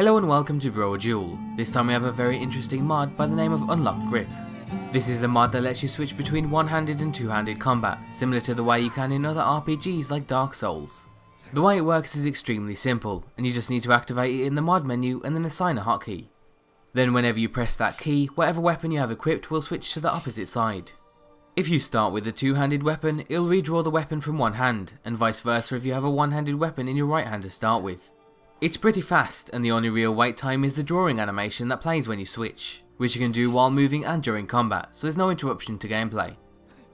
Hello and welcome to Brodual. This time we have a very interesting mod by the name of Unlocked Grip. This is a mod that lets you switch between one-handed and two-handed combat, similar to the way you can in other RPGs like Dark Souls. The way it works is extremely simple, and you just need to activate it in the mod menu and then assign a hotkey. Then whenever you press that key, whatever weapon you have equipped will switch to the opposite side. If you start with a two-handed weapon, it'll redraw the weapon from one hand, and vice versa if you have a one-handed weapon in your right hand to start with. It's pretty fast, and the only real wait time is the drawing animation that plays when you switch, which you can do while moving and during combat, so there's no interruption to gameplay.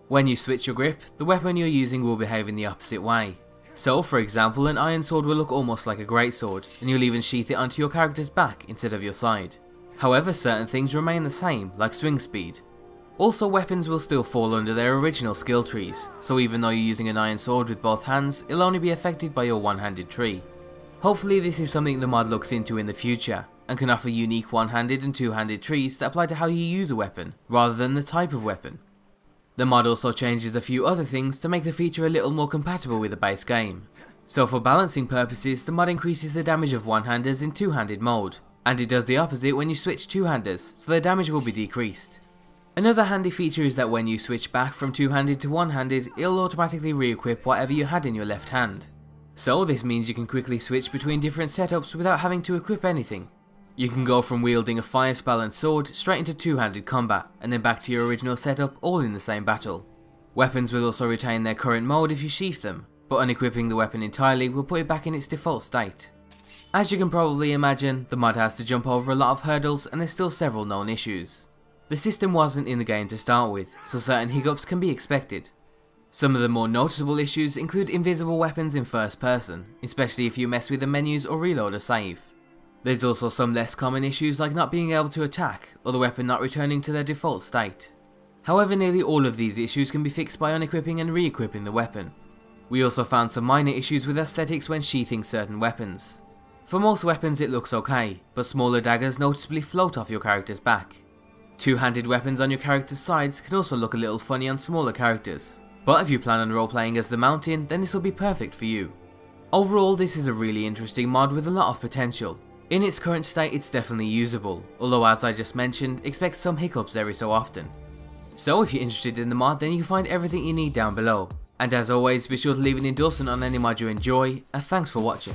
When you switch your grip, the weapon you're using will behave in the opposite way. So, for example, an iron sword will look almost like a greatsword, and you'll even sheath it onto your character's back instead of your side. However, certain things remain the same, like swing speed. Also, weapons will still fall under their original skill trees, so even though you're using an iron sword with both hands, it'll only be affected by your one-handed tree. Hopefully this is something the mod looks into in the future, and can offer unique one-handed and two-handed trees that apply to how you use a weapon, rather than the type of weapon. The mod also changes a few other things to make the feature a little more compatible with the base game. So for balancing purposes, the mod increases the damage of one-handers in two-handed mode, and it does the opposite when you switch two-handers, so their damage will be decreased. Another handy feature is that when you switch back from two-handed to one-handed, it'll automatically re-equip whatever you had in your left hand. So this means you can quickly switch between different setups without having to equip anything. You can go from wielding a fire spell and sword straight into two-handed combat, and then back to your original setup all in the same battle. Weapons will also retain their current mode if you sheath them, but unequipping the weapon entirely will put it back in its default state. As you can probably imagine, the mod has to jump over a lot of hurdles and there's still several known issues. The system wasn't in the game to start with, so certain hiccups can be expected. Some of the more noticeable issues include invisible weapons in first person, especially if you mess with the menus or reload a save. There's also some less common issues like not being able to attack, or the weapon not returning to their default state. However, nearly all of these issues can be fixed by unequipping and re-equipping the weapon. We also found some minor issues with aesthetics when sheathing certain weapons. For most weapons it looks okay, but smaller daggers noticeably float off your character's back. Two-handed weapons on your character's sides can also look a little funny on smaller characters, but if you plan on roleplaying as the Mountain, then this will be perfect for you. Overall, this is a really interesting mod with a lot of potential. In its current state, it's definitely usable, although as I just mentioned, expect some hiccups every so often. So if you're interested in the mod, then you can find everything you need down below. And as always, be sure to leave an endorsement on any mod you enjoy, and thanks for watching.